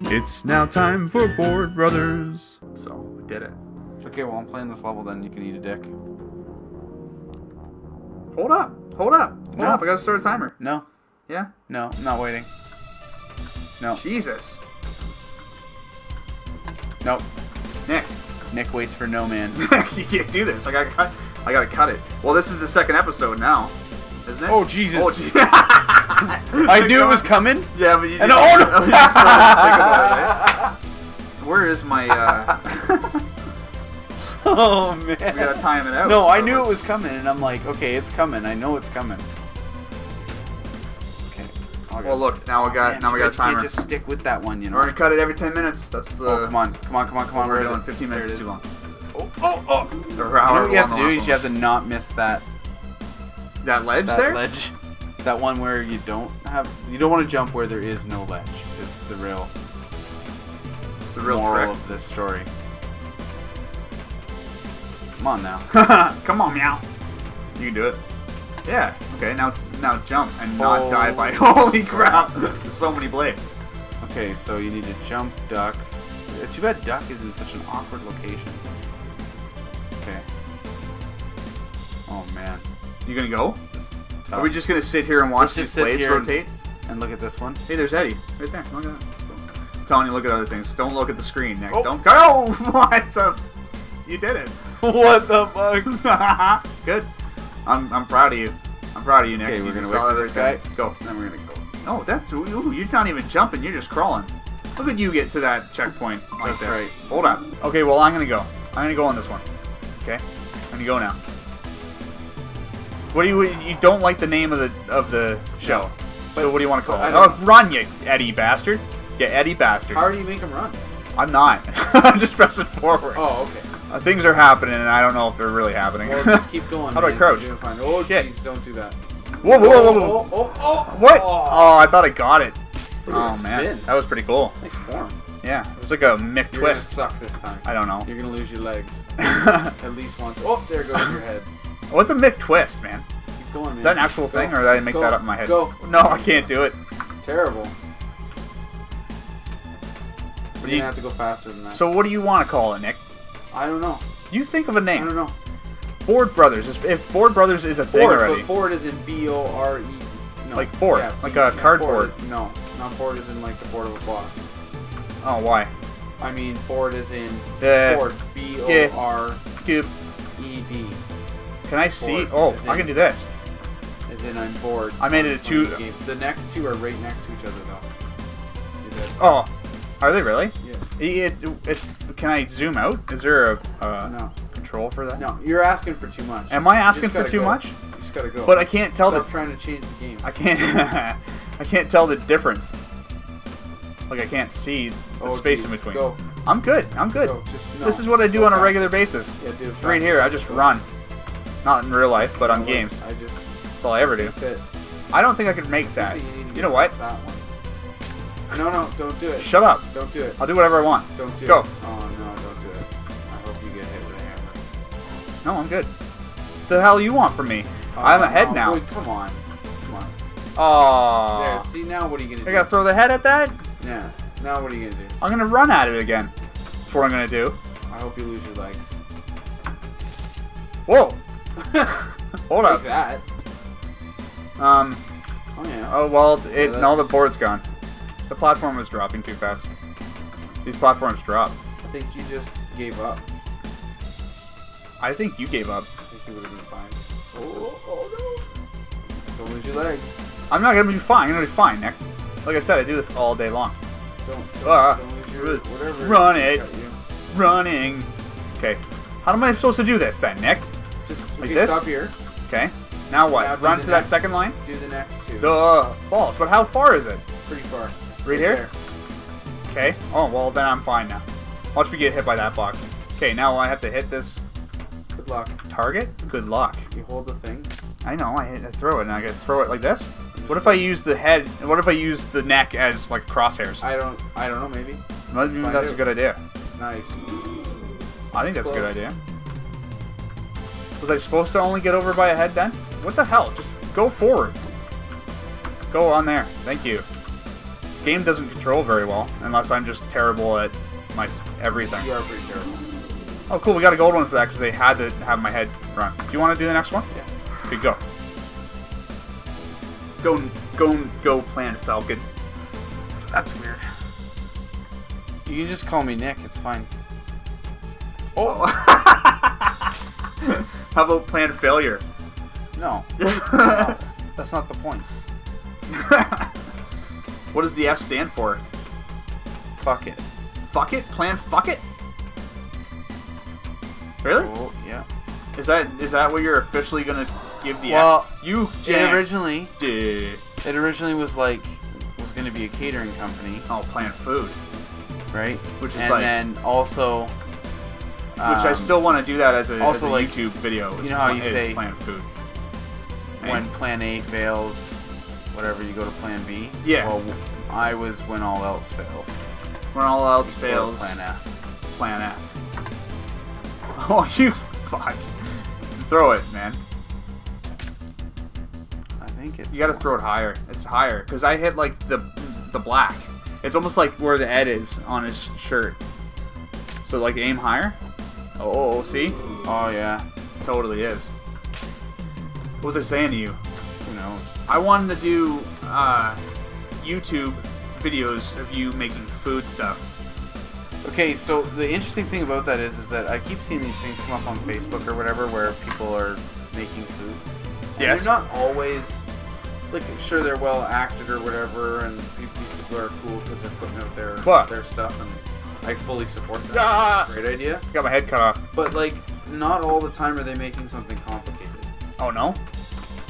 It's now time for Bored Brothers. So, we did it. Okay, well, I'm playing this level, then you can eat a dick. Hold up. Hold up. Hold No. up. I gotta start a timer. No, Yeah? no, I'm not waiting. No, Jesus. no. Nick. Nick waits for no man. you can't do this. I gotta cut. I gotta cut it. Well, this is the second episode now, isn't it? Oh, Jesus. Oh, gee- I knew it was coming. Yeah, but you. And oh, no! you just about it, right? Where is my? uh... Oh, man. we gotta time it out. No, I knew it was coming, and I'm like, okay, it's coming. I know it's coming. Okay. I Well, look, now we got- Man, now we got a you can't just stick with that one, you know. We're gonna cut it every ten minutes. That's the. Oh, come on, come on, come on, come on. We're Where is doing it? 15 minutes is too long. Oh, oh, oh. You know what you have to do? the You have to not miss that. That ledge that there. ledge. That one where you don't have, you don't want to jump where there is no ledge. Is the real It's the real moral trick. of this story. Come on now. Come on, meow. You can do it. Yeah. Okay. Now, now jump and not Oh. die by. Holy crap! There's so many blades. Okay, so you need to jump, duck. Too bad duck is in such an awkward location. Okay. Oh man, You gonna go? this is tough. Are we just gonna sit here and watch Let's these blades and- rotate? and look at this one. Hey, there's Eddie. Right there. Look at that. I'm telling you, look at other things. Don't look at the screen, Nick. Oh. Don't go! what the? You did it. what the fuck? Good. I'm, I'm proud of you. I'm proud of you, Nick. Okay, we're gonna wait for this guy. Go. then we're gonna go. Oh, that's ooh, you're not even jumping. You're just crawling. Look at you get to that checkpoint like That's this. right. Hold on. Okay, well I'm gonna go. I'm gonna go on this one. Okay, I'm gonna go now. What do you you don't like the name of the of the show? But- so what do you want to call it? Oh, run, you Eddie bastard. Yeah, Eddie bastard. How do you make him run? I'm not. I'm just pressing forward. Oh, okay. Uh, things are happening, and I don't know if they're really happening. Well, just keep going. How do I crouch? Oh, jeez, don't do that. whoa, whoa, whoa, whoa, whoa. Oh, oh, oh, What? Oh, Oh, I thought I got it. At Oh man, spin. that was pretty cool. nice form. Yeah, it was like a Mick You're gonna twist. suck this time. I don't know. You're gonna lose your legs at least once. Oh, there goes your head. What's a Mick twist, man? Keep going, man. Is that an actual Go. thing, or did I make Go. that up in my head? Go. No, I can't do it. Terrible. You're You- gonna have to go faster than that. So what do you want to call it, Nick? I don't know. You think of a name. I don't know. Board Brothers. If- If Board Brothers is a thing Board, already, but board is in B O R E. No. Like board, Yeah, like a cardboard. board No, not board is in like the board of a box. oh why? I mean board is in Uh, board. B. O R. Can I see? Oh, is I can do this. is in on board. I made it a the two- The next two are right next to each other though. Oh, are they really? Yeah. It, it, it- can I zoom out? Is there a uh, No. control for that? No, you're asking for too much. Am I asking for too go. much? You just gotta go. But I can't tell Stop the trying to change the game. I can't I can't tell the difference. Like I can't see the Oh, space geez. in between. Go. I'm good. I'm good. Go. Just, no. This is what I do Go on a regular basis. Yeah, do it It's right here. I just run. Not in real life, but on games. I just That's all I ever do. I don't think I could make that. You You know what? No, no, don't do it. Shut up. Don't do it. I'll do whatever I want. Don't do Go. it. Oh no, don't do it. I hope you get hit with a hammer. No, I'm good. The hell you want from me? Oh, I'm Oh, ahead no, now. boy, come on. Come on. Oh. There. See now, what are you gonna do? I gotta throw the head at that? Yeah. Now what are you gonna do? I'm gonna run at it again. That's what I'm gonna do. I hope you lose your legs. Whoa. Hold up. that. Um. Oh yeah. Oh well, it Yeah, no, the board's gone. The platform was dropping too fast. These platforms drop. I think you just gave up. I think you gave up. I think you would have been fine. Oh, oh no. Don't lose your legs. I'm not gonna be fine. I'm gonna be fine, Nick. Like I said, I do this all day long. Don't. Don't, Ah. don't lose your whatever. Run it. Running. Okay. How am I supposed to do this then, Nick? Just Like okay, this? Stop here. Okay. Now what? Now Run to that next- second line? Do the next two. The uh, balls. But how far is it? Pretty far. Right here? there. Okay. Oh, well, then I'm fine now. Watch me get hit by that box. Okay, now I have to hit this Good luck. target? Good luck. You hold the thing. I know, I, hit, I throw it and I gotta throw it like this? What if I use the head, what if I use the neck as like crosshairs? I don't. I don't know. Maybe. Well, That's, that's a good idea. Nice. I think that's a good idea. Was I supposed to only get over by a head then? What the hell? Just go forward. Go on there. Thank you. This game doesn't control very well, unless I'm just terrible at my everything. You are pretty terrible. Oh, cool. We got a gold one for that because they had to have my head run. Do you want to do the next one? Yeah. Okay, go. Go, go, go, Plan Falcon. That's weird. You can just call me Nick. It's fine. Oh. How about Plan Failure? No, no, that's not the point. what does the F stand for? Fuck it. Fuck it? Plan fuck it? Really? Oh, yeah. Is that is that what you're officially gonna give the Well, F? You It originally, did. it originally was like was going to be a catering company, Oh, Plan Food. right? Which is like and like- then also, Which I um, still want to do that as a, also, as a like, YouTube video. is you know how you say- Plan Food. when Plan A fails, whatever you go to Plan B. Yeah. Well, I was when all else fails. when all else fails, Plan F. Plan F. Oh, you fuck. Throw it, man. I think it's. You gotta more. throw it higher. It's higher because I hit like the the black. It's almost like where the Ed is on his shirt. So like aim higher. Oh, see, Oh yeah. totally is. What was I saying to you? Who knows? I wanted to do uh, YouTube videos of you making food stuff. Okay, so the interesting thing about that is, is that I keep seeing these things come up on Facebook or whatever where people are making food. And Yes. They're not always like I'm sure they're well acted or whatever, and these people are cool because they're putting out their What? their stuff, and I fully support that. Ah! Great idea. Got my head cut off. But like, not all the time are they making something complicated, Oh no.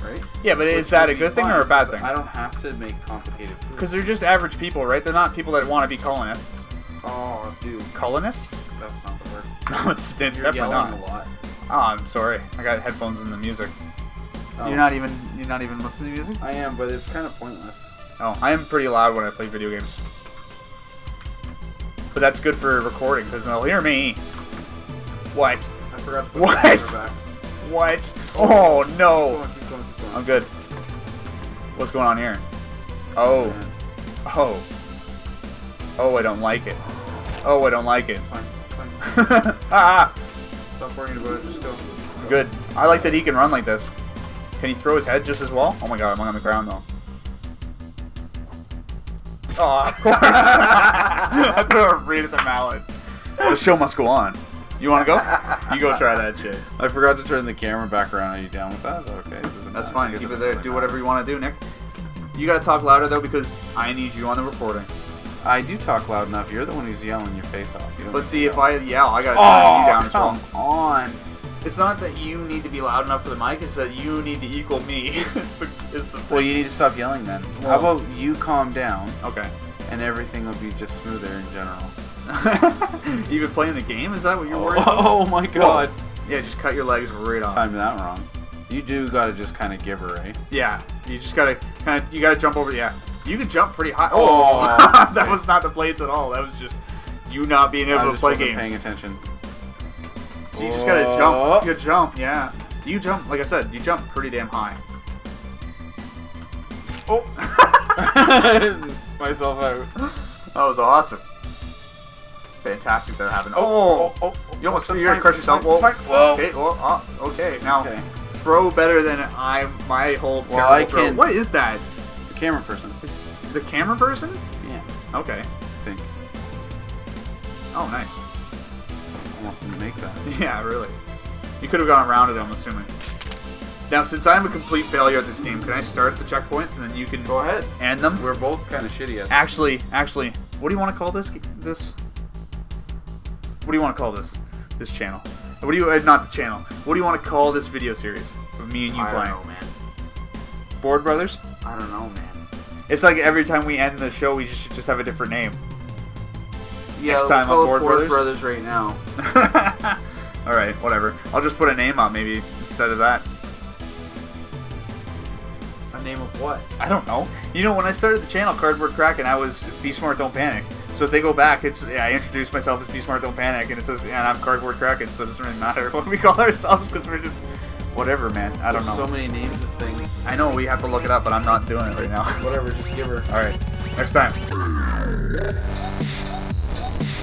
right? Yeah, but is that a good thing or a bad thing? I don't have to make complicated food. Because they're just average people, right? They're not people that want to be colonists. oh, dude, Colonists? that's not the word. No, it's, it's You're definitely not. a lot. Oh, I'm sorry. I got headphones in the music. Oh. You're not even you're not even listening to music. I am, but it's kind of pointless. Oh, I am pretty loud when I play video games. But that's good for recording because they'll hear me. What? I forgot to put What? the back. What? Oh Keep no! going, keep going, keep going. I'm good. What's going on here? Oh, oh, oh! I don't like it. Oh, I don't like it. It's fine. It's fine. ah, Stop worrying about it. Just go. good. I like that he can run like this. Can he throw his head just as well? Oh my god, I'm on the ground though. Oh, of course. I threw a reed at the mallet. The show must go on. You want to go? You go try that shit. I forgot to turn the camera back around. Are you down with that? Is that okay? That's matter. fine. Keep it there. Do whatever you want to do, Nick. You gotta talk louder though because I need you on the recording. I do talk loud enough. You're the one who's yelling your face off. Let's see to if yell. I yell. I gotta turn you down Oh, as well. come on. It's not that you need to be loud enough for the mic. It's that you need to equal me. it's the it's the Well, you need to stop yelling then. How about you calm down okay. and everything will be just smoother in general. you been playing the game? Is that what you're oh, worried about? oh my god. Yeah, just cut your legs right off. Timed that wrong. You do gotta just kind of give her, eh? Yeah, you just gotta kind of you gotta jump over. Yeah, you can jump pretty high. Oh, that was not the blades at all. That was just you not being able I to play games. paying attention. So you just gotta jump. Oh. You jump. Yeah, you jump. Like I said, you jump pretty damn high. Oh, Myself out. that was awesome. Fantastic that happened. Oh oh. oh, oh, you almost you're gonna crush yourself. Whoa. Whoa. Okay. Well, oh, okay. Now Okay. throw better than I'm. My whole terrible Well, I throw. can- What is that? The camera person. The camera person? Yeah, Okay. I think. Oh, nice. Almost didn't make that. Yeah, really. You could have gone around it, I'm assuming. Now, since I'm a complete failure at this game, can I start at the checkpoints and then you can Go ahead. and them? We're both kind of shitty at Actually, actually, what do you want to call this? This? What do you want to call this? This channel? What do you? Uh, not the channel. What do you want to call this video series of me and you I playing? don't know, man. Board Brothers? I don't know, man. It's like every time we end the show, we should just have a different name. Yeah, Next time on Board Board Brothers? right now. All right, whatever. I'll just put a name up maybe instead of that. A name of what? I don't know. You know, when I started the channel, Cardboard Kraken, I was Be Smart, Don't Panic. So if they go back, it's yeah, I introduced myself as Be Smart, Don't Panic, and it says, and I'm Cardboard Kraken, so it doesn't really matter what we call ourselves because we're just whatever, man. I don't There's know. so many names of things. I know we have to look it up, but I'm not doing it right now. Whatever, just give her. All right. Next time.